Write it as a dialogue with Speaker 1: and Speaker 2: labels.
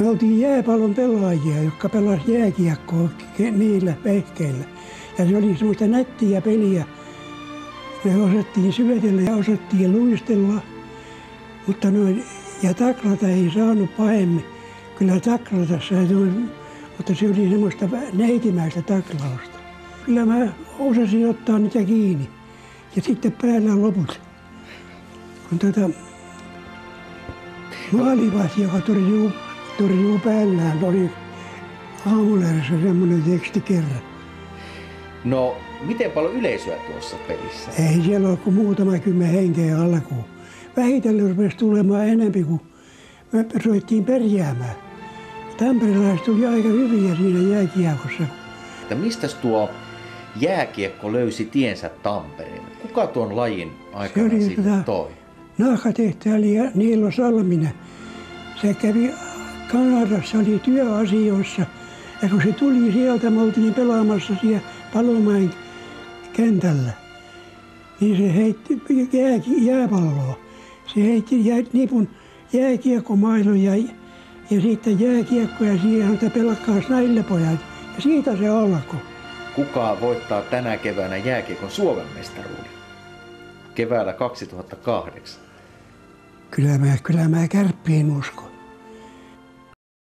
Speaker 1: Me oltiin jääpallon pelaajia, jotka pelasivat jääkiekkoa niillä vehkeillä. Ja se oli semmoista nättiä peliä. Me osattiin syötellä ja osattiin luistella, mutta noin, ja taklata ei saanut pahemmin. Kyllä taklata sai, mutta se oli semmoista neitimäistä taklausta. Kyllä mä osasin ottaa niitä kiinni. Ja sitten päällä loput. Kun tota, maalivahti, joka torjuu, torjuu päällään, oli aamulehdessä semmoinen teksti kerran.
Speaker 2: No, miten paljon yleisöä tuossa pelissä?
Speaker 1: Ei siellä ole kuin muutama kymmen henkeä alkuun. Vähitellen rupesi tulemaan enempi, kun me ruvettiin perjäämään. Tamperelaiset tuli aika hyviä siinä jääkiekossa.
Speaker 2: Että mistä tuo jääkiekko löysi tiensä Tampereelle? Kuka tuon lajin aikana sinne
Speaker 1: tota-
Speaker 2: toi?
Speaker 1: Nahkatehtaali ja Niilo Salminen. Se kävi Kanadassa, oli työasioissa. Ja kun se tuli sieltä, me oltiin pelaamassa siellä Palomäen kentällä. Niin se heitti jää, jääpalloa. Se heitti jää, nipun jääkiekkomailon ja, ja sitten jääkiekkoja siihen, että pelakkaas näille pojat. Ja siitä se alkoi.
Speaker 2: Kuka voittaa tänä keväänä jääkiekon Suomen mestaruuden? Keväällä 2008.
Speaker 1: Kyllä mä, kyllä mä kärppiin uskon.